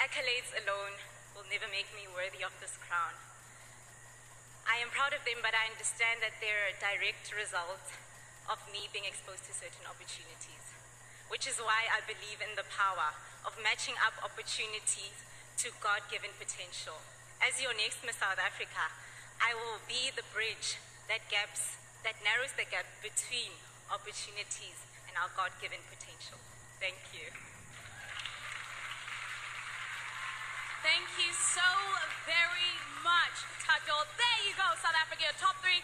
accolades alone will never make me worthy of this crown. I am proud of them, but I understand that they're a direct result of me being exposed to certain opportunities, which is why I believe in the power of matching up opportunities to God given potential. As your next Miss South Africa, I will be the bridge that gaps that narrows the gap between opportunities and our God given potential. Thank you. Thato. There you go, South Africa, top three